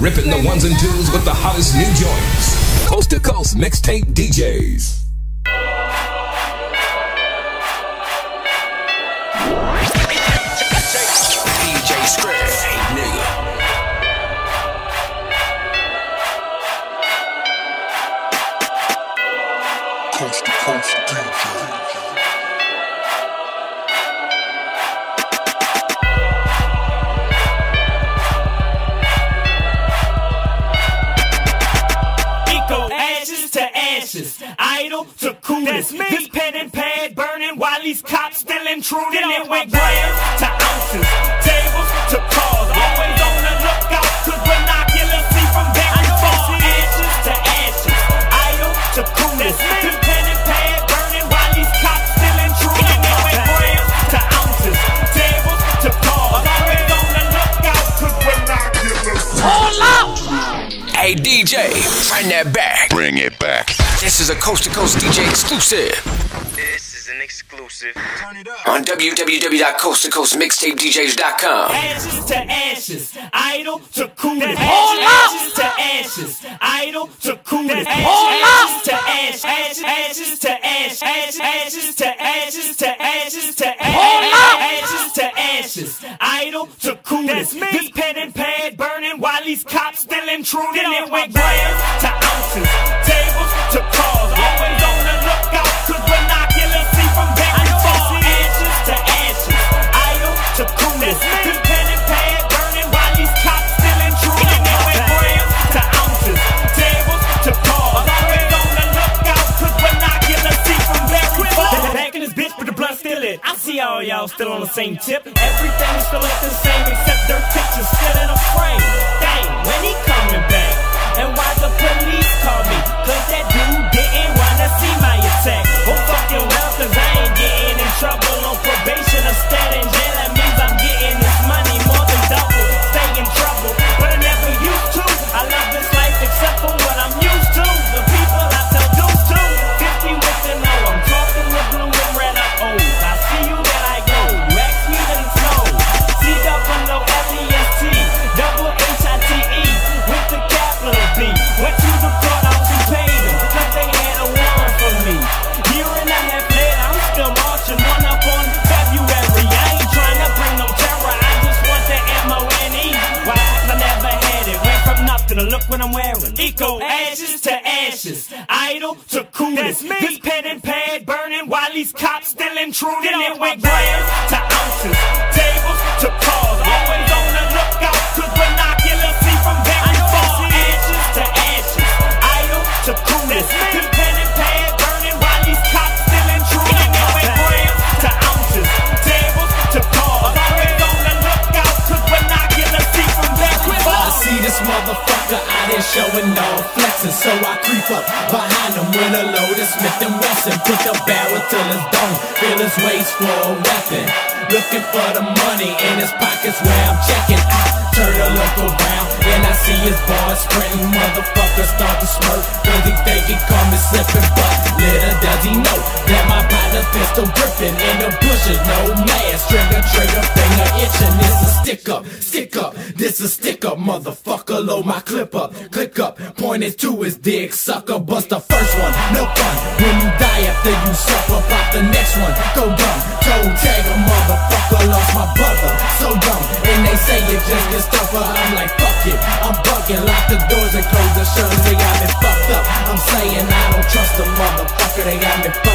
Ripping the ones and twos with the hottest new joints. Coast to coast mixtape DJs. Coast to coast DJ. Ashes, idle to coolest. This pen and pad burning while these cops still intruding. It went grams to ounces, Hey, DJ, bring that back. Bring it back. This is a Coast to Coast DJ exclusive This is an exclusive. Turn it up. On www.coasttocoastmixtapedjs.com. Ashes to ashes, idle to coolest. Ashes to ashes, idle to coolest. Ashes to ashes, ashes to ashes, ashes to ashes to ashes to ashes to ashes, still intruding. It grams to ounces, tables to cars. Always on the lookout, cause binoculars see from very far. Ashes to ashes, idle to coolest. This pen and pad burning while these cops still intruding. It grams to ounces, tables to cars. Always on the lookout, cause binoculars see from very far. Back in this bitch, but the blunt still lit. I see all y'all still on the same tip. Everything's still like the same, except their pictures still in a frame. Dang, Went from nothing to look what I'm wearing. Eco ashes to ashes, idle to coolest. This pen and pad burning while these cops still intruding. It went grams to ounces, tables to cars. Showing off, flexing, so I creep up behind him with a loaded Smith and Wesson. Put the barrel till his dome, feel his waist for a weapon. Looking for the money in his pockets where I'm checking. I turn to look around and I see his boys sprinting. Motherfucker start to smirk, cause he think he caught me slipping. But little does he know that my partner pistol gripping in the bushes, no mask, trigger, trigger, finger itching. Stick up, stick up, this a stick up, motherfucker. Load my clip up, click up, pointed to his dick, sucker. Bust the first one, no fun. When you die after you suffer, pop the next one, go dumb. Toe tag a motherfucker, lost my brother, so dumb. And they say you just get stuffer. I'm like, fuck it, I'm bugging, lock the doors and close the shutters. They got me fucked up. I'm saying I don't trust a motherfucker, they got me fucked